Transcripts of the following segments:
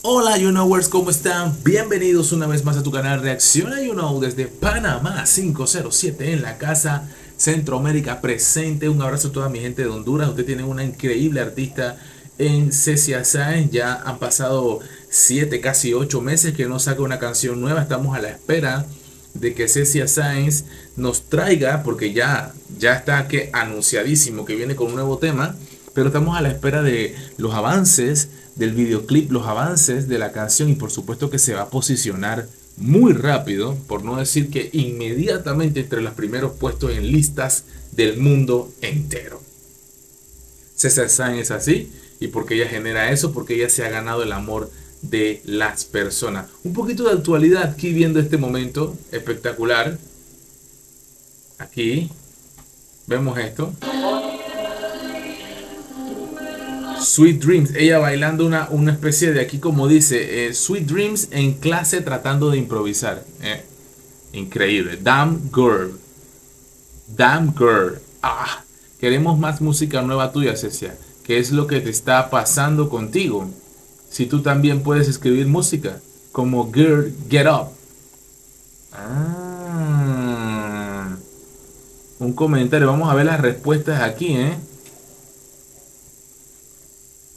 Hola You Knowers, ¿cómo están? Bienvenidos una vez más a tu canal Reacciona You Know desde Panamá 507 en la casa Centroamérica presente. Un abrazo a toda mi gente de Honduras. Ustedes tienen una increíble artista en Cecia Sáenz. Ya han pasado 7, casi 8 meses que no saca una canción nueva. Estamos a la espera de que Cecia Sáenz nos traiga, porque ya, ya está que anunciadísimo que viene con un nuevo tema pero estamos a la espera de los avances del videoclip, los avances de la canción y por supuesto que se va a posicionar muy rápido, por no decir que inmediatamente entre los primeros puestos en listas del mundo entero. César Sáenz es así y porque ella genera eso, porque ella se ha ganado el amor de las personas. Un poquito de actualidad aquí viendo este momento espectacular. Aquí vemos esto. Sweet Dreams, ella bailando una, una especie de aquí como dice, eh, Sweet Dreams en clase tratando de improvisar. Eh, increíble. Damn Girl. Damn Girl. Ah, queremos más música nueva tuya, Cecia. ¿Qué es lo que te está pasando contigo? Si tú también puedes escribir música, como Girl, Get Up. Ah, un comentario, vamos a ver las respuestas aquí, ¿eh?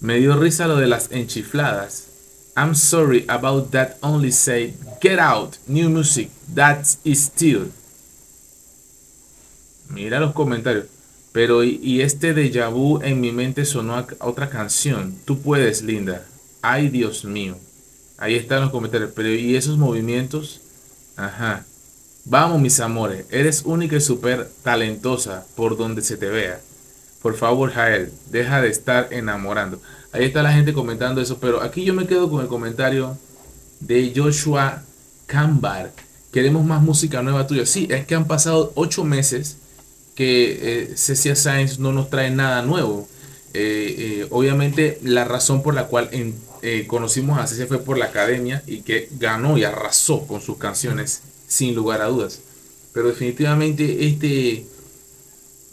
Me dio risa lo de las enchifladas. I'm sorry about that only say get out, new music, that is still. Mira los comentarios. Pero y, este déjà vu en mi mente sonó a otra canción. Tú puedes, linda. Ay, Dios mío. Ahí están los comentarios. Pero ¿y esos movimientos? Ajá. Vamos, mis amores. Eres única y súper talentosa por donde se te vea. Por favor, Jael, deja de estar enamorando. Ahí está la gente comentando eso, pero aquí yo me quedo con el comentario de Joshua Cambar. Queremos más música nueva tuya. Sí, es que han pasado ocho meses que eh, Cecia Sainz no nos trae nada nuevo. Eh, eh, obviamente la razón por la cual conocimos a Cecia fue por la academia y que ganó y arrasó con sus canciones sin lugar a dudas. Pero definitivamente este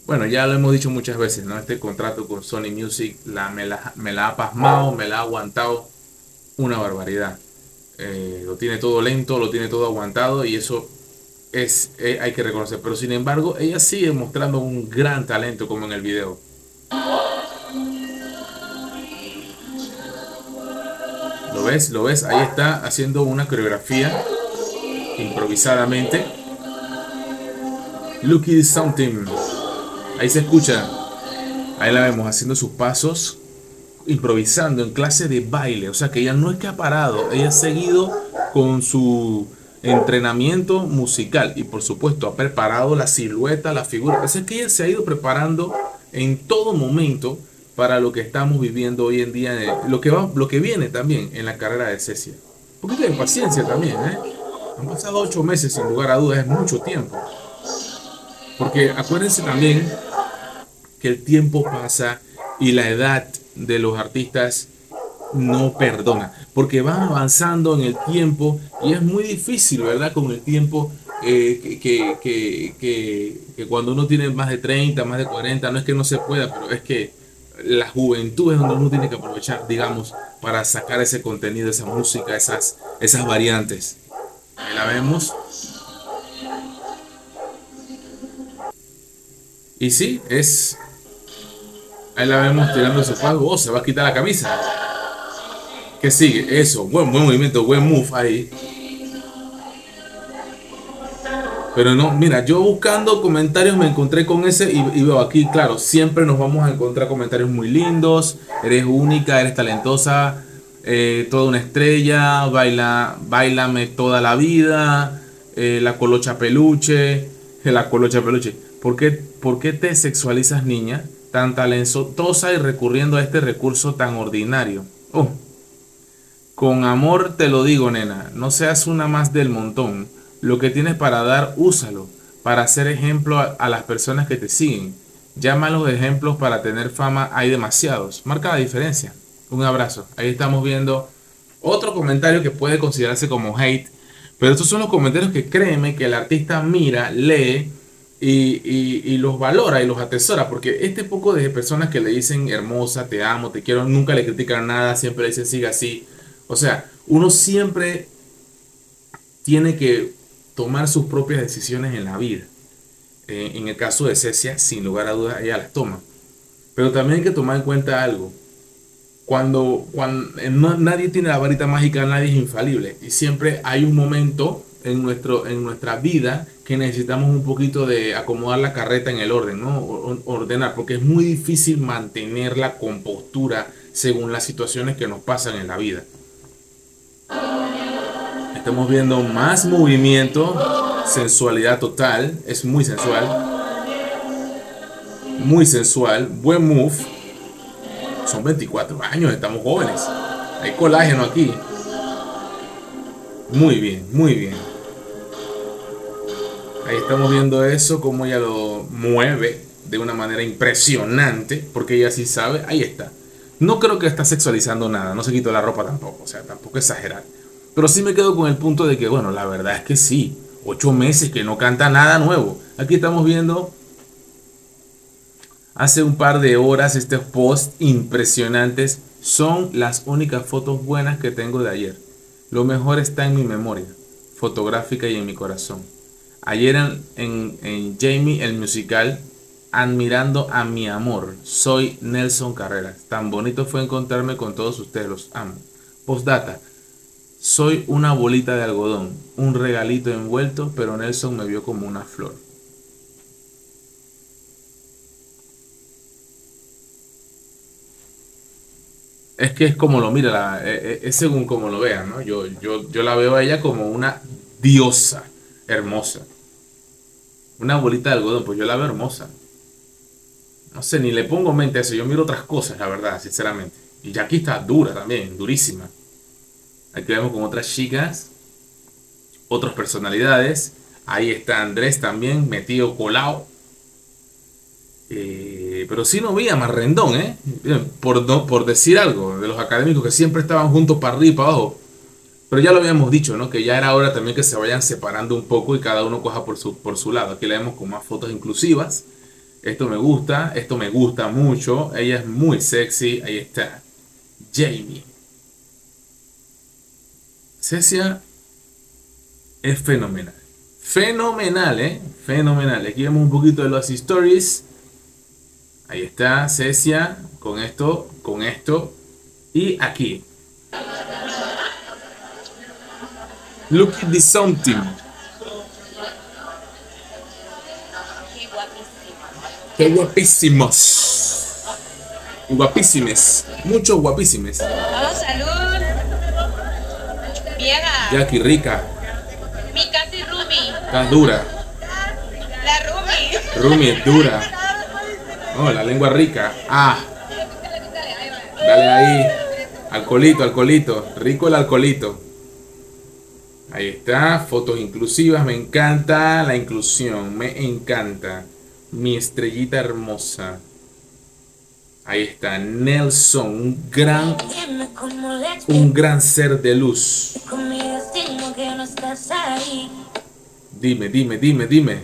bueno, ya lo hemos dicho muchas veces, ¿no? Este contrato con Sony Music la, me, la, ha pasmado, me la ha aguantado una barbaridad. Eh, lo tiene todo lento, lo tiene todo aguantado y eso es, eh, hay que reconocer. Pero sin embargo, ella sigue mostrando un gran talento como en el video. ¿Lo ves? ¿Lo ves? Ahí está haciendo una coreografía improvisadamente. At something. Ahí se escucha. Ahí la vemos haciendo sus pasos, improvisando en clase de baile. O sea que ella no es que ha parado, ella ha seguido con su entrenamiento musical y por supuesto ha preparado la silueta, la figura. Es que ella se ha ido preparando en todo momento para lo que estamos viviendo hoy en día, lo que, va, lo que viene también en la carrera de Cecia. Un poquito de paciencia también, ¿eh? Han pasado ocho meses, sin lugar a dudas, es mucho tiempo. Porque acuérdense también que el tiempo pasa y la edad de los artistas no perdona, porque van avanzando en el tiempo y es muy difícil, ¿verdad? Con el tiempo eh, que, que, cuando uno tiene más de 30, más de 40, no es que no se pueda, pero es que la juventud es donde uno tiene que aprovechar, digamos, para sacar ese contenido, esa música, esas, esas variantes. Ahí la vemos. Y sí, es. Ahí la vemos tirando su pago. Oh, se va a quitar la camisa. ¿Qué sigue? Eso, buen, buen movimiento, buen move ahí. Pero no, mira, yo buscando comentarios me encontré con ese y, veo aquí, claro, siempre nos vamos a encontrar comentarios muy lindos. Eres única, eres talentosa, eh, toda una estrella, baila, bailame toda la vida, eh, la colocha peluche, la colocha peluche. ¿Por qué, te sexualizas, niña, tan talentosa y recurriendo a este recurso tan ordinario? Oh, con amor te lo digo, nena, no seas una más del montón. Lo que tienes para dar, úsalo, para hacer ejemplo a, las personas que te siguen. Llama los ejemplos para tener fama, hay demasiados. Marca la diferencia. Un abrazo. Ahí estamos viendo otro comentario que puede considerarse como hate, pero estos son los comentarios que créeme que el artista mira, lee y, los valora y los atesora, porque este poco de personas que le dicen hermosa, te amo, te quiero, nunca le critican nada, siempre le dicen siga así, O sea, uno siempre tiene que tomar sus propias decisiones en la vida. Eh, en el caso de Cecia, sin lugar a dudas, ella las toma. Pero también hay que tomar en cuenta algo. Cuando, cuando eh, nadie tiene la varita mágica, nadie es infalible. Y siempre hay un momento en, nuestro, en nuestra vida que necesitamos un poquito de acomodar la carreta en el orden, ¿no? Ordenar, porque es muy difícil mantener la compostura según las situaciones que nos pasan en la vida. Estamos viendo más movimiento, sensualidad total, es muy sensual. Muy sensual, buen move. Son 24 años, estamos jóvenes. Hay colágeno aquí. Muy bien, muy bien. Ahí estamos viendo eso, como ella lo mueve de una manera impresionante, porque ella sí sabe, ahí está. No creo que está sexualizando nada, no se quitó la ropa tampoco, o sea, tampoco exagerar. Pero sí me quedo con el punto de que, bueno, la verdad es que sí, ocho meses que no canta nada nuevo. Aquí estamos viendo hace un par de horas estos posts impresionantes. Son las únicas fotos buenas que tengo de ayer. Lo mejor está en mi memoria fotográfica y en mi corazón. Ayer en, en, Jamie el musical, admirando a mi amor, soy Nelson Carreras. Tan bonito fue encontrarme con todos ustedes, los amo. Postdata, soy una bolita de algodón, un regalito envuelto, pero Nelson me vio como una flor. Es que es como lo mira, e, e, es según como lo vean, ¿no? Yo, yo, yo la veo a ella como una diosa hermosa. Una bolita de algodón, pues yo la veo hermosa. No sé, ni le pongo mente a eso. Yo miro otras cosas, la verdad, sinceramente. Y Jackie está dura también, durísima. Aquí vemos con otras chicas, otras personalidades. Ahí está Andrés también, metido colado. Eh, pero sí no vi a Marrendón, ¿eh? Por, por decir algo, de los académicos que siempre estaban juntos para arriba y para abajo. Pero ya lo habíamos dicho, ¿no? Que ya era hora también que se vayan separando un poco y cada uno coja por su, por su lado. Aquí la vemos con más fotos inclusivas. Esto me gusta, esto me gusta mucho. Ella es muy sexy. Ahí está. Jamie. Cecia es fenomenal. Fenomenal, ¿eh? Fenomenal. Aquí vemos un poquito de los stories. Ahí está Cecia con esto, con esto. Y aquí, Look at this something. Qué guapísimos. Guapísimes. Muchos guapísimes. Oh, salud. Viega. Jackie rica. Mi casi Rumi. Estás dura. La Rumi. Rumi es dura. Oh, la lengua rica. Ah. Dale ahí. Alcoholito, alcoholito. Rico el alcoholito. Ahí está, fotos inclusivas, me encanta la inclusión, me encanta. Mi estrellita hermosa. Ahí está, Nelson, un gran, un gran ser de luz. Dime, dime, dime, dime.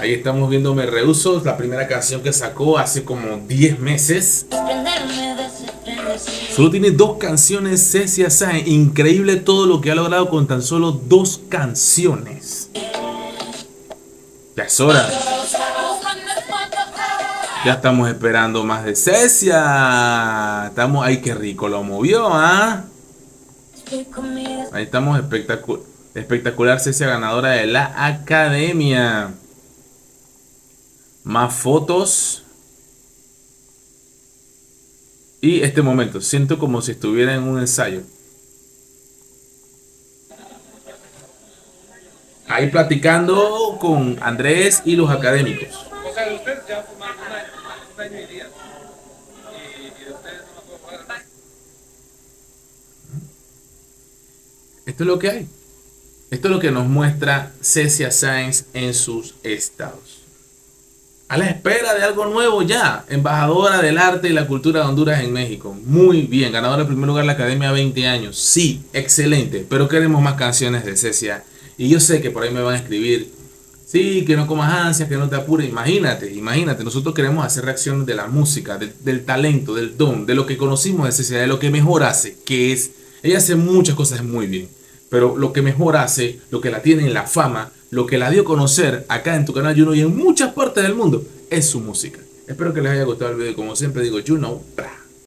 Ahí estamos viendo Me Rehuso, la primera canción que sacó hace como 10 meses. Solo tiene dos canciones Cecia Sáenz. Increíble todo lo que ha logrado con tan solo dos canciones. Ya es hora. Ya estamos esperando más de Cecia. Estamos, ay, qué rico lo movió, ¿ah? Ahí estamos espectacular. Espectacular Cecia ganadora de la academia. Más fotos. Y este momento, siento como si estuviera en un ensayo. Ahí platicando con Andrés y los académicos. Esto es lo que hay. Esto es lo que nos muestra Cecia Sainz en sus estados a la espera de algo nuevo ya. Embajadora del arte y la cultura de Honduras en México. Muy bien, ganadora en primer lugar la Academia 20 años. Sí, excelente. Pero queremos más canciones de Cecia. Y yo sé que por ahí me van a escribir Sí, que no comas ansias, que no te apures. Imagínate, imagínate. Nosotros queremos hacer reacción de la música, del talento, del don, de lo que conocimos de Cecilia, de lo que mejor hace, que es. Ella hace muchas cosas muy bien. Pero lo que mejor hace, lo que la tiene en la fama, lo que la dio a conocer acá en tu canal Juno y en muchas partes del mundo, es su música. Espero que les haya gustado el video. Como siempre digo, Juno.